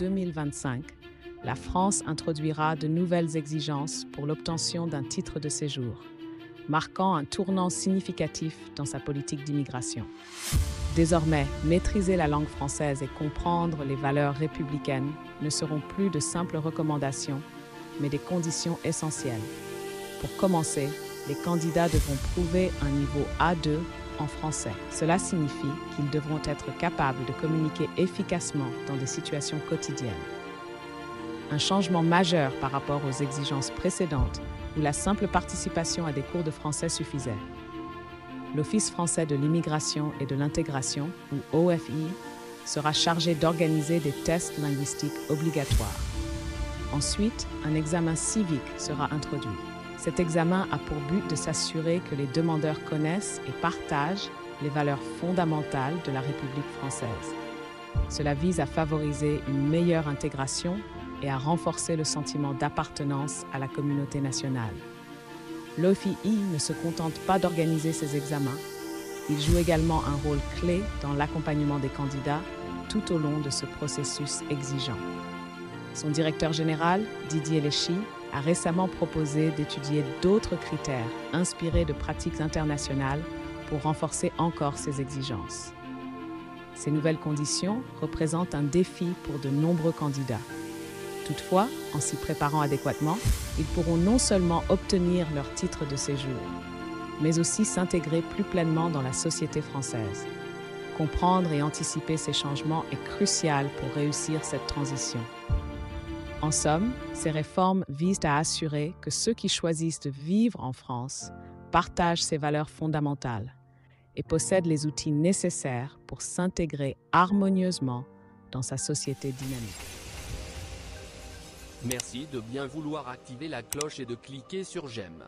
2025, la France introduira de nouvelles exigences pour l'obtention d'un titre de séjour, marquant un tournant significatif dans sa politique d'immigration. Désormais, maîtriser la langue française et comprendre les valeurs républicaines ne seront plus de simples recommandations, mais des conditions essentielles. Pour commencer, les candidats devront prouver un niveau A2 en français. Cela signifie qu'ils devront être capables de communiquer efficacement dans des situations quotidiennes. Un changement majeur par rapport aux exigences précédentes où la simple participation à des cours de français suffisait. L'Office français de l'immigration et de l'intégration, ou OFI, sera chargé d'organiser des tests linguistiques obligatoires. Ensuite, un examen civique sera introduit. Cet examen a pour but de s'assurer que les demandeurs connaissent et partagent les valeurs fondamentales de la République française. Cela vise à favoriser une meilleure intégration et à renforcer le sentiment d'appartenance à la communauté nationale. L'OFII ne se contente pas d'organiser ces examens, il joue également un rôle clé dans l'accompagnement des candidats tout au long de ce processus exigeant. Son directeur général, Didier Léchy, a récemment proposé d'étudier d'autres critères inspirés de pratiques internationales pour renforcer encore ces exigences. Ces nouvelles conditions représentent un défi pour de nombreux candidats. Toutefois, en s'y préparant adéquatement, ils pourront non seulement obtenir leur titre de séjour, mais aussi s'intégrer plus pleinement dans la société française. Comprendre et anticiper ces changements est crucial pour réussir cette transition. En somme, ces réformes visent à assurer que ceux qui choisissent de vivre en France partagent ces valeurs fondamentales et possèdent les outils nécessaires pour s'intégrer harmonieusement dans sa société dynamique. Merci de bien vouloir activer la cloche et de cliquer sur j'aime.